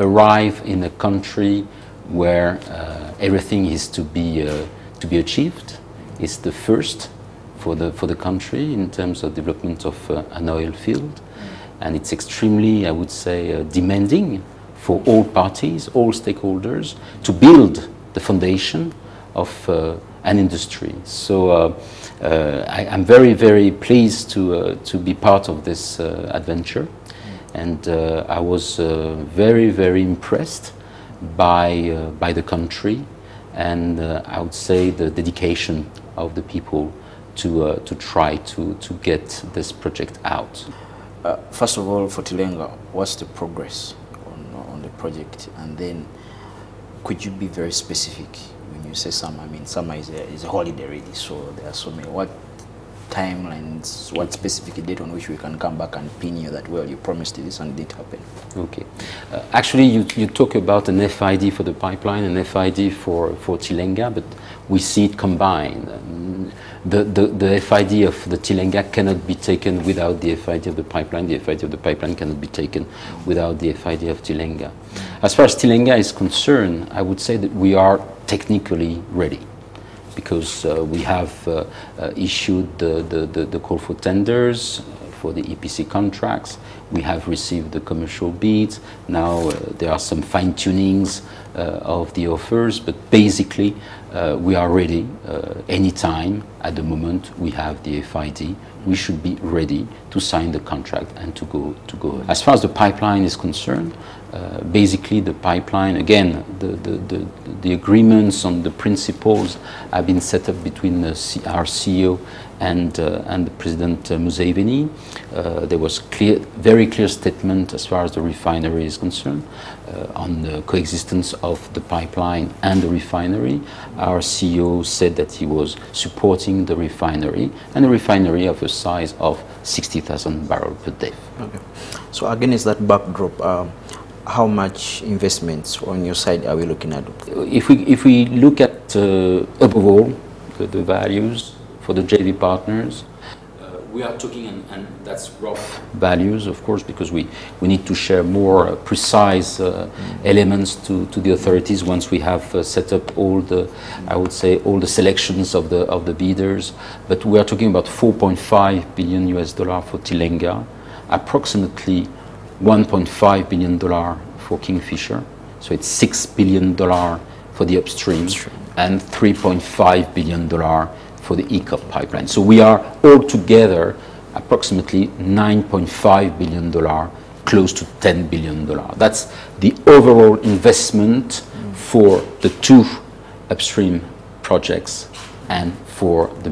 arrive in a country where uh, everything is to be, uh, to be achieved. It's the first for the, for the country in terms of development of uh, an oil field. And it's extremely, I would say, uh, demanding for all parties, all stakeholders, to build the foundation of uh, an industry. So uh, I, am very, very pleased to, to be part of this adventure. And uh, I was uh, very, very impressed by, uh, by the country and uh, I would say the dedication of the people to, to try to, to get this project out. first of all, for Tilenga, what's the progress on, on the project? And then could you be very specific when you say summer? I mean, summer is a, is a holiday already, so there are so many. What timelines, what specific date on which we can come back and pin you that, well, you promised this and it didn't happen? Okay. Uh, actually, you, you talk about an FID for the pipeline, an FID for, for Tilenga, but we see it combined. Um, the, the, the FID of the Tilenga cannot be taken without the FID of the pipeline. The FID of the pipeline cannot be taken without the FID of Tilenga. As far as Tilenga is concerned, I would say that we are technically ready because uh, we have uh, uh, issued the, the, the, the, call for tenders for the EPC contracts. We have received the commercial bids. Now uh, there are some fine tunings uh, of the offers, but basically uh, we are ready anytime at the moment we have the FID. We should be ready to sign the contract and to go to go. As far as the pipeline is concerned, uh, basically the pipeline, again, the, the, the, the, agreements on the principles have been set up between C our CEO and, uh, and the President uh, Museveni. Uh, there was clear, very clear statement as far as the refinery is concerned uh, on the coexistence of the pipeline and the refinery. Our CEO said that he was supporting the refinery and a refinery of a size of 60,000 barrels per day. Okay. So again, is that backdrop um, how much investments on your side are we looking at? If we, if we look at, uh, above all, the, the, values for the JV partners, we are talking, and, and, that's rough values, of course, because we, we need to share more uh, precise uh, mm. elements to, to the authorities once we have uh, set up all the, I would say, all the selections of the, of the bidders. But we are talking about 4.5 billion US dollar for Tilenga, approximately 1.5 billion dollar for Kingfisher, so it's six billion dollar for the upstream, upstream. and 3.5 billion dollar for the EACOP pipeline. So we are all together approximately 9.5 billion dollar, close to 10 billion dollar. That's the overall investment for the two upstream projects and for the